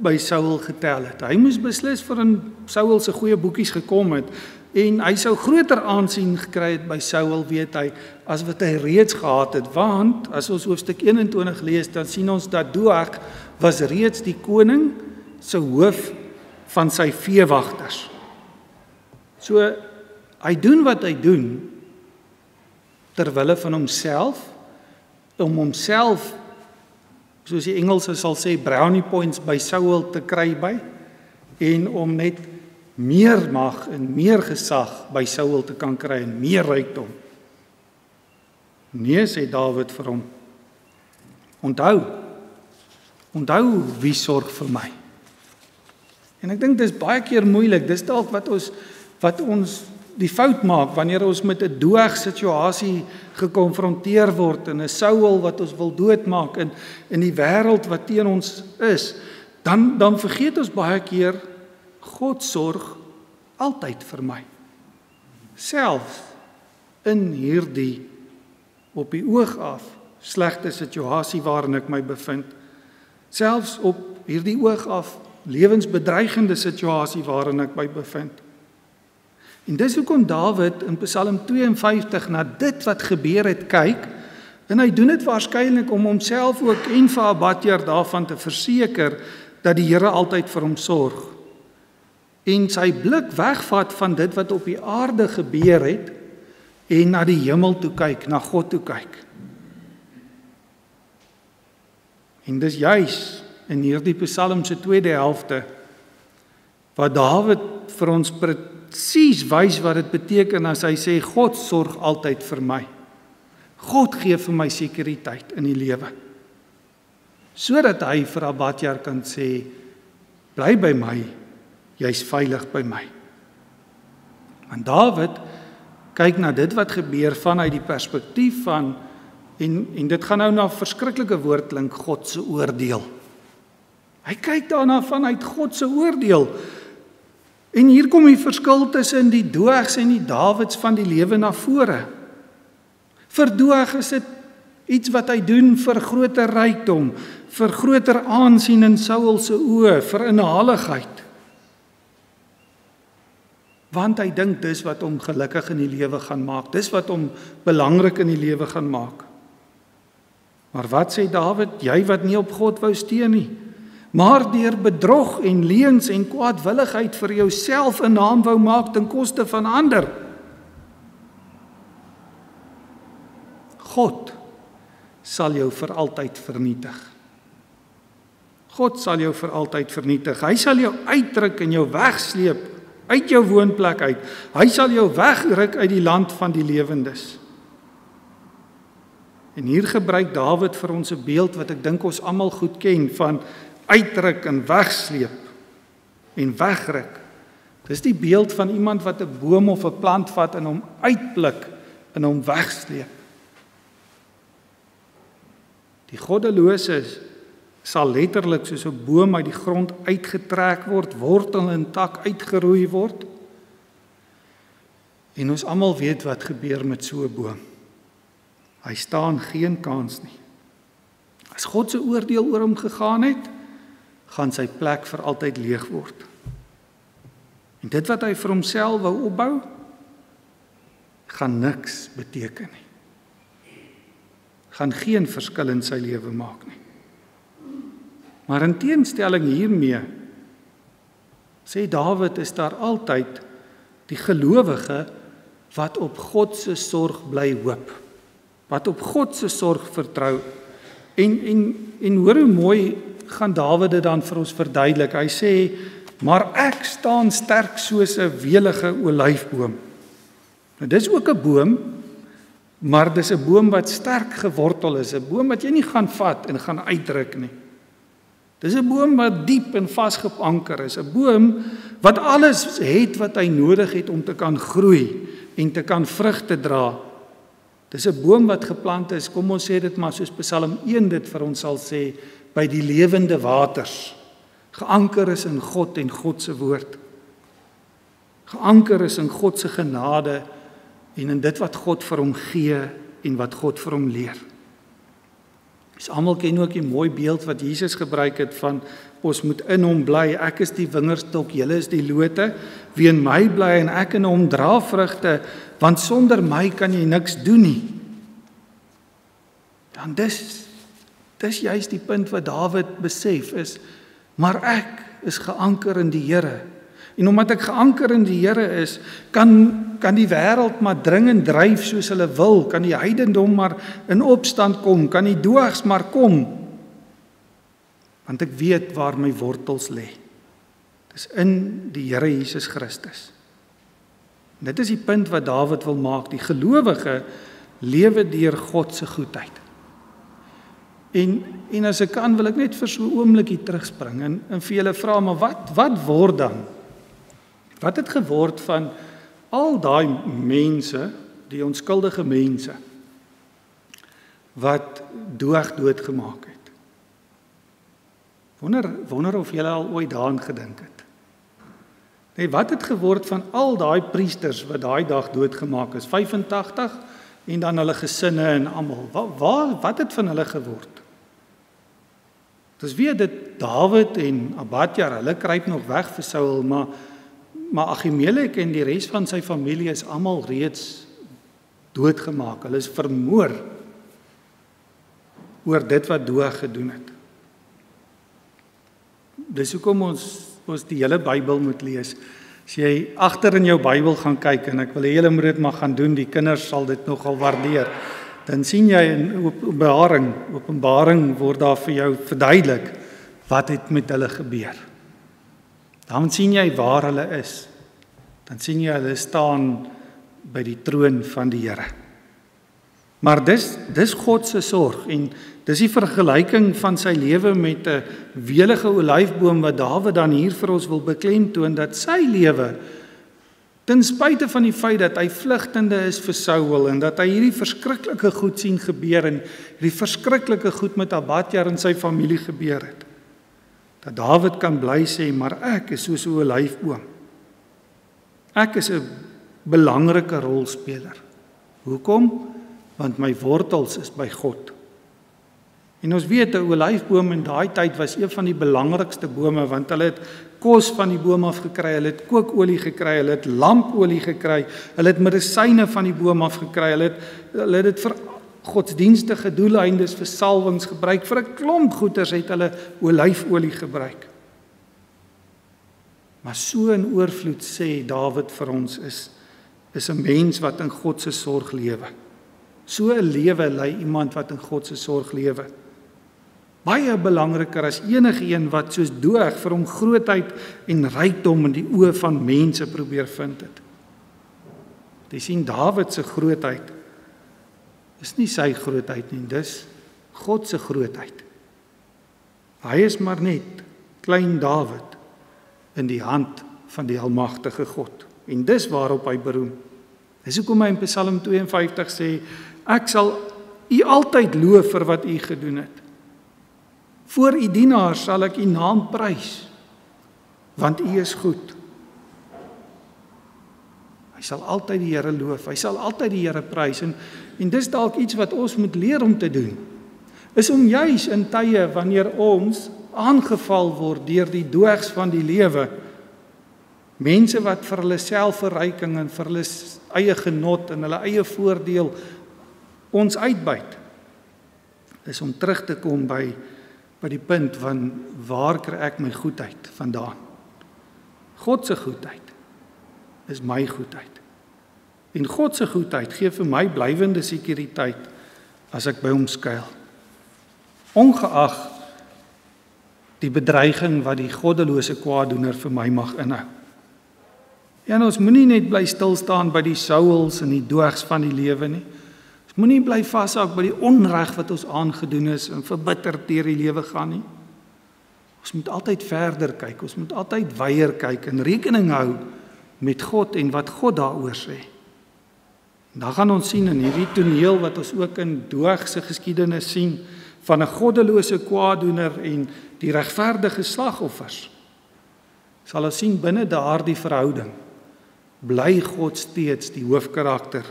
by Saul getel het. Hy moes beslis vir in Saul se goeie boekies gekom het en hy sou groter aansien gekry het by Saul weet hy as wat hy reeds gehad het want as ons hoofstuk 21 lees dan sien ons dat Doeg was reeds die koning se hoof van sy veewagters. So Hy doen wat hy doen ter wille van homself om homself soos die Engelse sal sê brownie points by Saul te kry by en om net meer mag en meer gesag by Saul te kan kry en meer rykdom. Nee sê Dawid vir hom. Onthou. Onthou wie sorg vir my. En ek dink dis baie keer moeilik. Dis dalk wat ons wat ons die fout maak wanneer ons met 'n doeg situasie gekonfronteer word en 'n Saul wat ons wil doodmaak in in die wêreld wat teen ons is, dan dan vergeet ons baie keer God sorg altyd vir my. Selfs in hierdie op die oog af slegte situasie waarin ek my bevind, selfs op hierdie oog af lewensbedreigende situasie waarin ek my bevind. En dis hoekom Dawid in Psalm 52 na dit wat gebeur het kyk en hy doen dit waarskynlik om homself ook en vir Abatjar daarvan te verseker dat die Here altyd vir hom sorg. En sy blik wegvat van dit wat op die aarde gebeur het en na die hemel toe kyk, na God toe kyk. En dis juis in hierdie Psalm se tweede helfte wat Dawid vir ons presies wys wat dit beteken as hy sê God sorg altyd vir my. God gee vir my sekuriteit in die lewe. Sodat hy vir Abatjar kan sê bly by my, jy's veilig by my. Want Dawid kyk na dit wat gebeur vanuit die perspektief van en en dit gaan nou na verskriklike woord klink God se oordeel. Hy kyk daarna vanuit God se oordeel. En hier kom die verskil tussen die Doogs en die Dawids van die lewe na vore. Vir Doog is dit iets wat hy doen vir groter rykdom, vir groter aansien in Saul se oë, vir inhaligheid. Want hy dink dis wat hom gelukkig in die lewe gaan maak. Dis wat hom belangrik in die lewe gaan maak. Maar wat sê Dawid, jy wat nie op God wou steun nie? Maar deur bedrog en leuns en kwaadwilligheid vir jouself 'n naam wou maak ten koste van ander. God sal jou vir altyd vernietig. God sal jou vir altyd vernietig. Hy sal jou uitdruk en jou wegsleep uit jou woonplek uit. Hy sal jou wegruk uit die land van die lewendes. En hier gebruik Dawid vir ons 'n beeld wat ek dink ons almal goed ken van uitruk en wegsleep en wegruk. Dis die beeld van iemand wat 'n boom of 'n plant vat en hom uitpluk en hom wegsleep. Die goddelose sal letterlik soos 'n boom uit die grond uitgetrek word, wortel en tak uitgeroei word. En ons almal weet wat gebeur met so 'n boom. Hy staan geen kans nie. As God se oordeel oor hom gegaan het, gaan sy plek vir altyd leeg word. En dit wat hy vir homself wou opbou, gaan niks beteken nie. gaan geen verskil in sy lewe maak nie. Maar in teenstelling hiermee Sê Dawid is daar altyd die gelowige wat op God se sorg bly hoop. Wat op God se sorg vertrou. En en en hoor hoe mooi gaan Dawid dit dan vir ons verduidelik. Hy sê: "Maar ek staan sterk soos 'n welige olyfboom." Nou dis ook 'n boom, maar dis 'n boom wat sterk gewortel is, 'n boom wat jy nie gaan vat en gaan uitdruk nie. Dis 'n boom wat diep en vasgeanker is, 'n boom wat alles het wat hy nodig het om te kan groei en te kan vrugte dra. Dis 'n boom wat geplant is, kom ons sê dit maar soos Psalm 1 dit vir ons sal sê, by die lewende waters. Geanker is in God en God se woord. Geanker is in God se genade en in dit wat God vir hom gee en wat God vir hom leer. Ons almal ken ook die mooi beeld wat Jesus gebruik het van ons moet in hom bly. Ek is die wingerdstok, julle is die lote. Wie in my bly en ek in hom dra vrugte, want sonder my kan jy niks doen nie. Dan dis dis juist die punt wat Dawid besef is, maar ek is geanker in die Here. En omdat ek geanker in die Here is, kan kan die wêreld maar dringend dryf soos hulle wil, kan die heidendom maar in opstand kom, kan die doogs maar kom. Want ek weet waar my wortels lê. Dis in die Here Jesus Christus. En dit is die punt wat Dawid wil maak, die gelowige lewe deur God se goedheid. En en as ek kan wil ek net vir so 'n oombliekie terugspring en en vir julle vra maar wat wat word dan Wat het geword van al daai mense, die onskuldige mense wat dood doodgemaak het? Wonder wonder of julle al ooit daaraan gedink het. Nee, wat het geword van al daai priesters wat daai dag doodgemaak is? 85 en dan hulle gesinne en almal. Wat waar wat het van hulle geword? Dis weer dit Dawid en Abadjar, hulle kruip nog weg vir Saul, maar maar Achimelek en die res van sy familie is almal reeds doodgemaak. Hulle is vermoor oor dit wat Doeg gedoen het. Dis hoekom ons ons die hele Bybel moet lees. As jy agter in jou Bybel gaan kyk en ek wil hê julle moet dit maar gaan doen, die kinders sal dit nogal waardeer. Dan sien jy in Openbaring, Openbaring word daar vir jou verduidelik wat het met hulle gebeur. Dan sien jy waar hulle is. Dan sien jy hulle staan by die troon van die Here. Maar dis dis God se sorg en dis die vergelyking van sy lewe met 'n welige olyfboom wat Dawid dan hier vir ons wil beklemtoon dat sy lewe ten spyte van die feit dat hy vlugtende is vir Saul en dat hy hierdie verskriklike goed sien gebeur en hierdie verskriklike goed met Abadjar en sy familie gebeur het dat Dawid kan bly sê maar ek is soos 'n olyfboom. Ek is 'n belangrike rolspeler. Hoekom? Want my wortels is by God. En ons weet 'n olyfboom in daai tyd was een van die belangrikste bome want hulle het kos van die boom af gekry, hulle het kookolie gekry, hulle het lampolie gekry, hulle het medisyne van die boom af gekry, hulle het hulle het dit vir godsdienstige doeleindes vir salwings gebruik vir 'n klomp goeders het hulle olyfolie gebruik. Maar so in oorvloed sê Dawid vir ons is is 'n mens wat in God se sorg lewe. So 'n lewe lei iemand wat in God se sorg lewe. Baie belangriker as enige een wat soos doeg vir hom grootheid en rykdom in die oë van mense probeer vind het. Jy sien Dawid se grootheid is nie sy grootheid nie, dis God se grootheid. Hy is maar net klein Dawid in die hand van die almagtige God en dis waarop hy beroem. Dis hoekom hy in Psalm 52 sê ek sal u altyd loof vir wat u gedoen het. Voor u dienaars sal ek u naam prys want u is goed. Hy sal altyd die Here loof. Hy sal altyd die Here prys en en dis dalk iets wat ons moet leer om te doen. Is om juis in tye wanneer ons aangeval word deur die doogs van die lewe mense wat vir hulle selfverryking en vir hulle eie genot en hulle eie voordeel ons uitbuit is om terug te kom by by die punt van waar kry ek my goedheid vandaan God se goedheid is my goedheid. En God se goedheid gee vir my blywende sekuriteit as ek by hom skuil. Ongeag die bedreiging wat die goddelose kwaadoener vir my mag inhou. Ja, ons moenie net bly stil staan by die souls en die doogs van die lewe nie. Ons moenie bly vashou by die onreg wat ons aangedoen is en verbitter deur die lewe gaan nie. Ons moet altyd verder kyk. Ons moet altyd weier kyk en rekening hou met God en wat God daaroor sê. Dan gaan ons sien in hierdie toneel wat ons ook in Doeg se geskiedenis sien van 'n goddelose kwaadoener en die regverdige slagoffers. Sal ons sien binne daardie verhouding bly God steeds die hoofkarakter.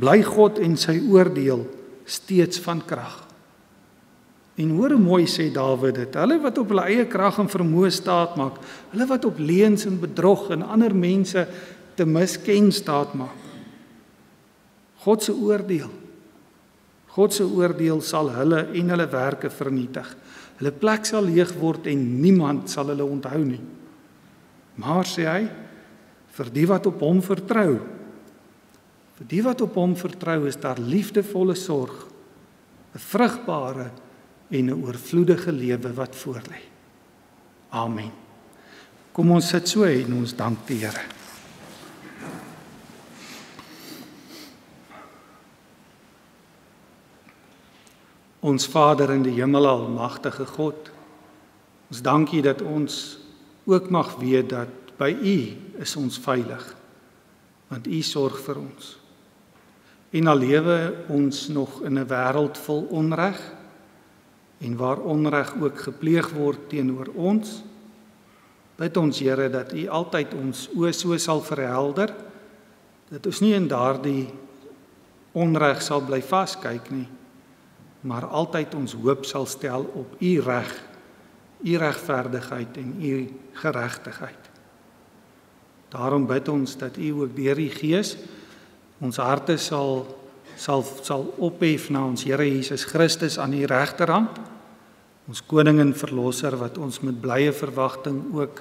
Bly God en sy oordeel steeds van krag. En hoor hoe mooi sê Dawid dit. Hulle wat op hulle eie krag en vermoë staat maak, hulle wat op leuns en bedrog en ander mense te misken staat maak. God se oordeel. God se oordeel sal hulle en hulle werke vernietig. Hulle plek sal leeg word en niemand sal hulle onthou nie. Maar sê hy vir die wat op hom vertrou. Vir die wat op hom vertrou is daar liefdevolle sorg, 'n vrugbare en 'n oorvloedige lewe wat voorlê. Amen. Kom ons sit so en ons dank die Here. Ons Vader in die hemel, almagtige God. Ons dank U dat ons ook mag weet dat by U is ons veilig. Want U sorg vir ons. En al lewe ons nog in 'n wêreld vol onreg en waar onreg ook gepleeg word teenoor ons, bid ons Here dat U altyd ons oë so sal verhelder dat ons nie in daardie onreg sal bly vaskyk nie maar altyd ons hoop sal stel op u reg, u regverdigheid en u geregtigheid. Daarom bid ons dat u ook deur die Gees ons harte sal sal sal ophef na ons Here Jesus Christus aan u regterhand, ons koning en verlosser wat ons met blye verwagting ook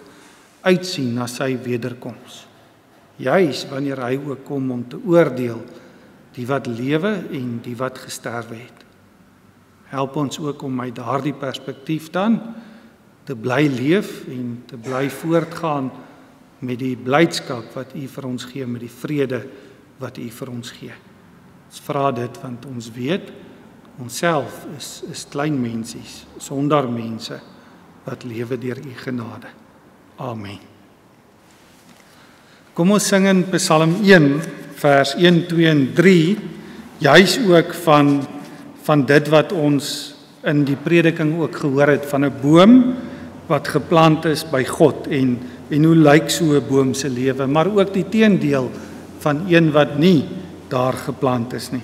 uitsien na sy wederkoms. Juis wanneer hy ook kom om te oordeel die wat lewe en die wat gesterwe het. Help ons ook om my daardie perspektief dan te bly leef en te bly voortgaan met die blydskap wat U vir ons gee met die vrede wat U vir ons gee. Ons vra dit want ons weet onsself is is klein mensies, sonder mense wat lewe deur U genade. Amen. Kom ons sing in Psalm 1 vers 1, 2 en 3 juis ook van van dit wat ons in die prediking ook gehoor het van 'n boom wat geplant is by God en en hoe lyk so 'n boom se lewe, maar ook die teendeel van een wat nie daar geplant is nie.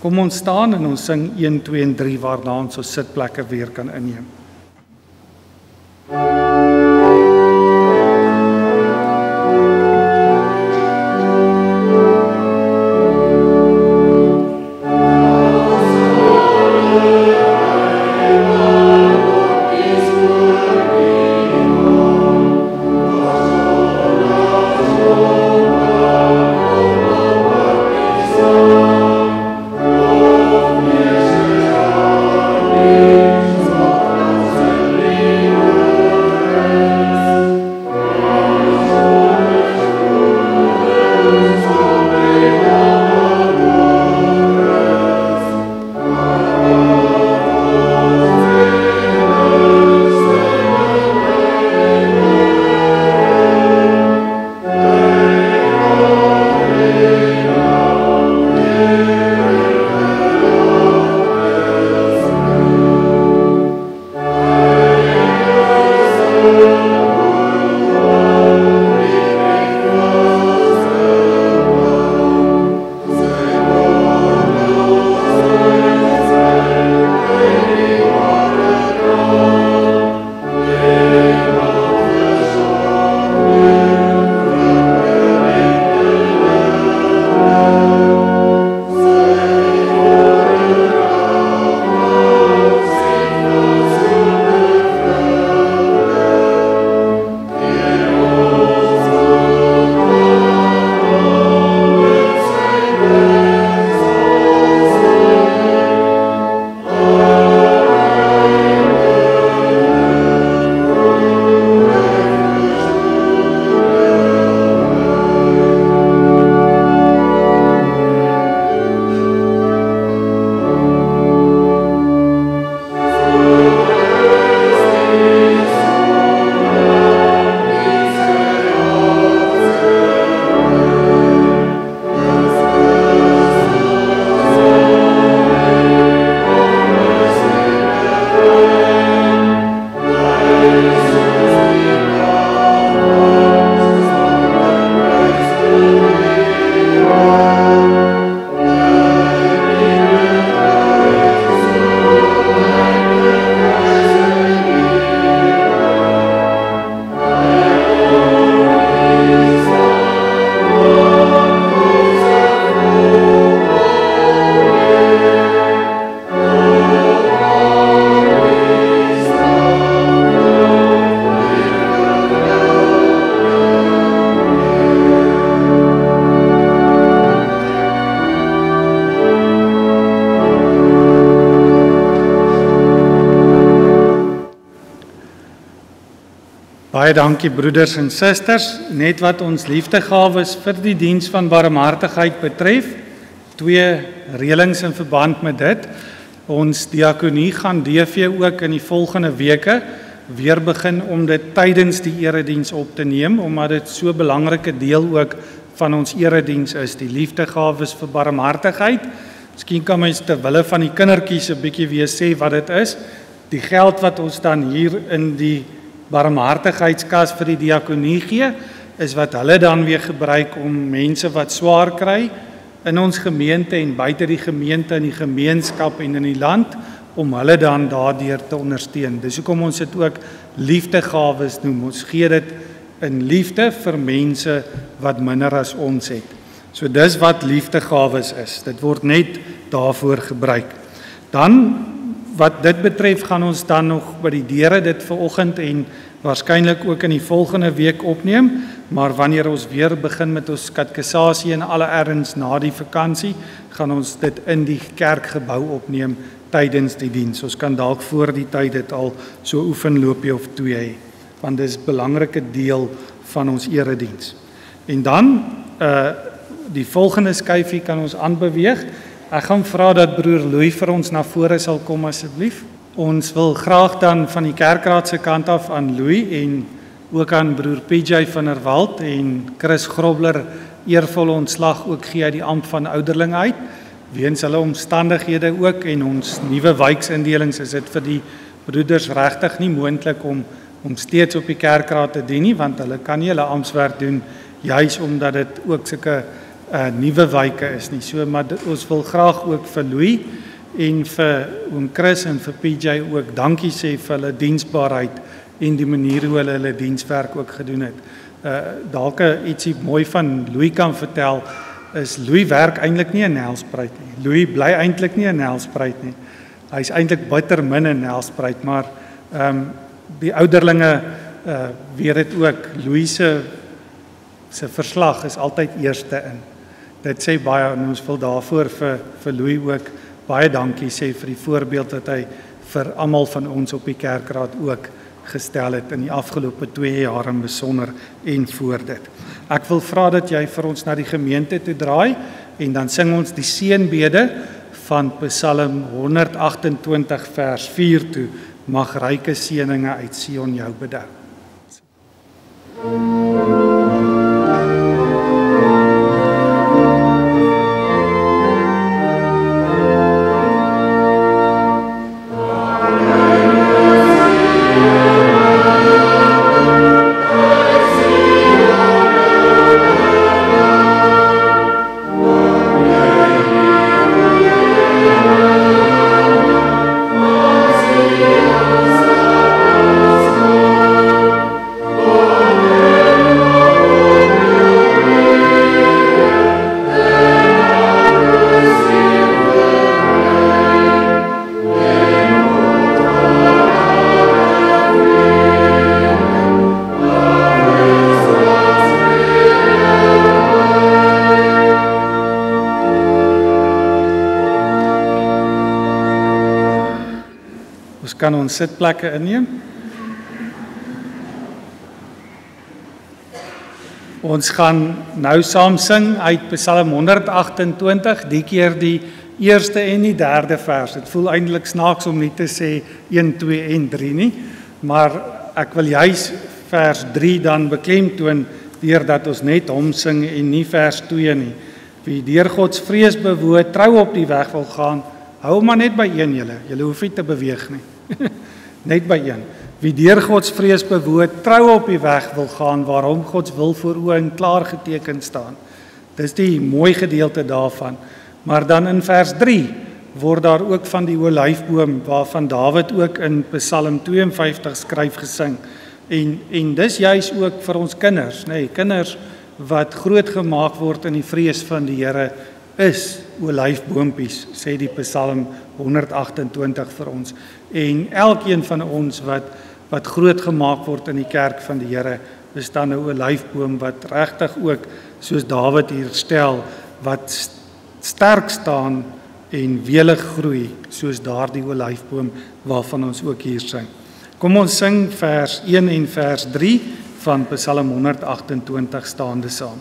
Kom ons staan en ons sing 1 2 en 3 waarna ons ons sitplekke weer kan inneem. Baie dankie broeders en susters. Net wat ons liefdegawes vir die diens van barmhartigheid betref, twee reëlings in verband met dit. Ons diakonie gaan DV ook in die volgende weke weer begin om dit tydens die erediens op te neem omdat dit so 'n belangrike deel ook van ons erediens is, die liefdegawes vir barmhartigheid. Miskien kan mens ter wille van die kindertjies 'n bietjie weer sê wat dit is. Die geld wat ons dan hier in die barmhartigheidskas vir die diakonie gee, is wat hulle dan weer gebruik om mense wat swaar kry in ons gemeente en buite die gemeente in die gemeenskap en in die land om hulle dan daardeur te ondersteun. Dis hoekom ons dit ook liefdegawes noem. Ons gee dit in liefde vir mense wat minder as ons het. So dis wat liefdegawes is. Dit word net daarvoor gebruik. Dan wat dit betref gaan ons dan nog by die deure dit vanoggend en waarskynlik ook in die volgende week opneem, maar wanneer ons weer begin met ons katkesasie en alle erns na die vakansie, gaan ons dit in die kerkgebou opneem tydens die diens. Ons kan dalk voor die tyd dit al so oefen loopie of twee hê, want dit is 'n belangrike deel van ons erediens. En dan uh die volgende skyfie kan ons aanbeweeg. Ek gaan vra dat broer Louis vir ons na vore sal kom asseblief. Ons wil graag dan van die kerkraad se kant af aan Louis en ook aan broer PJ van der Walt en Chris Grobler eervolle ontslag ook gee uit die ampt van ouderling uit. Weens hulle omstandighede ook en ons nuwe wijksindelings is dit vir die broeders regtig nie moontlik om om steeds op die kerkraad te dien nie want hulle kan nie hulle amptswerk doen juis omdat dit ook sulke uh, nuwe wyke is nie. So maar dit, ons wil graag ook vir Louis en vir oom Chris en vir PJ ook dankie sê vir hulle diensbaarheid en die manier hoe hulle hulle dienswerk ook gedoen het. Uh dalk ietsie mooi van Louis kan vertel is Louis werk eintlik nie in Nelspruit nie. Louis bly eintlik nie in Nelspruit nie. Hy's eintlik bitter min in Nelspruit, maar ehm um, die ouderlinge uh weet dit ook Louis se se verslag is altyd eerste in dit sê baie en ons wil daarvoor vir vir Louis ook baie dankie sê vir die voorbeeld wat hy vir almal van ons op die kerkraad ook gestel het in die afgelope 2 jaar in besonder en voor dit. Ek wil vra dat jy vir ons na die gemeente toe draai en dan sing ons die seënbede van Psalm 128 vers 4 toe. Mag ryke seëninge uit Sion jou bedek. Thank you. Ons sitplekke inneem. Ons gaan nou saam sing uit Psalm 128, die keer die eerste en die derde vers. Dit voel eintlik snaaks om nie te sê 1, 2 en 3 nie, maar ek wil juis vers 3 dan beklemtoon deurdat ons net hom sing en nie vers 2 nie. Wie deur God se vrees bewoe trou op die weg wil gaan, hou maar net by een julle. Julle hoef nie te beweeg nie. net by een. Wie deur God se vrees bewoe trou op die weg wil gaan waarom God se wil voor oë en klaar geteken staan. Dis die mooi gedeelte daarvan. Maar dan in vers 3 word daar ook van die olyfboom waarvan Dawid ook in Psalm 52 skryf gesing. En en dis juis ook vir ons kinders, nê, nee, kinders wat groot gemaak word in die vrees van die Here is olyfboompies sê die Psalm 128 vir ons en elkeen van ons wat wat groot gemaak word in die kerk van die Here is dan 'n olyfboom wat regtig ook soos Dawid hier stel wat sterk staan en welig groei soos daardie olyfboom waarvan ons ook hier sing. Kom ons sing vers 1 en vers 3 van Psalm 128 staande saam.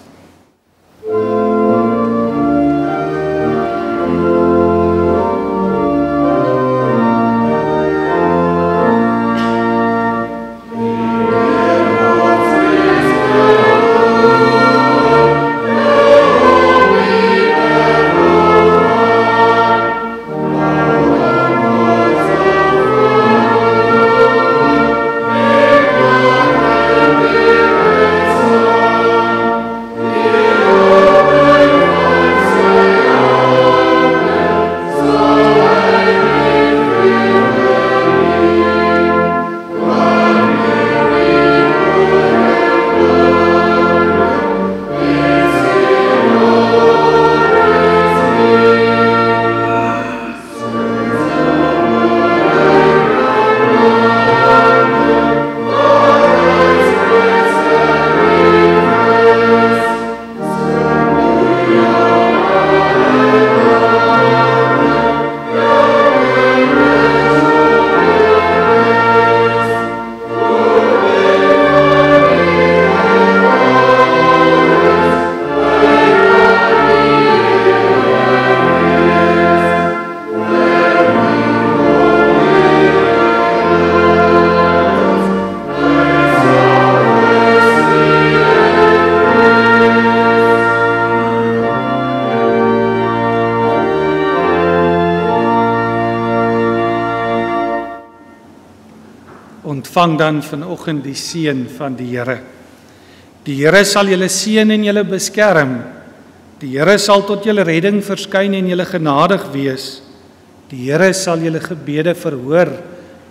Ontvang dan vanoggend die seën van die Here. Die Here sal julle seën en julle beskerm. Die Here sal tot julle redding verskyn en julle genadig wees. Die Here sal julle gebede verhoor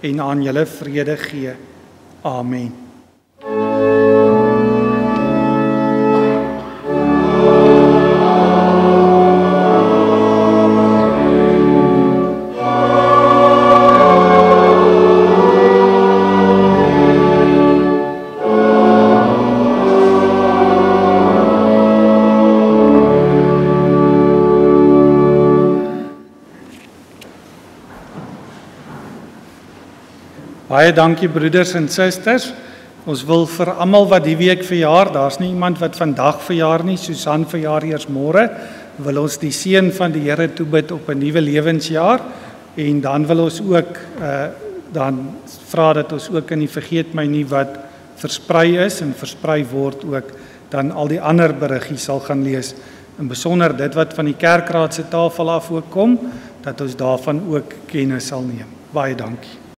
en aan julle vrede gee. Amen. Baie dankie broeders en susters. Ons wil vir almal wat die week verjaar, daar's nie iemand wat vandag verjaar nie, Susan verjaar eers môre, wil ons die seën van die Here toebid op 'n nuwe lewensjaar en dan wil ons ook uh dan vra dat ons ook in die vergeet my nie wat versprei is en versprei word ook dan al die ander beriggies sal gaan lees in besonder dit wat van die kerkraad se tafel af ook kom dat ons daarvan ook kennis sal neem. Baie dankie.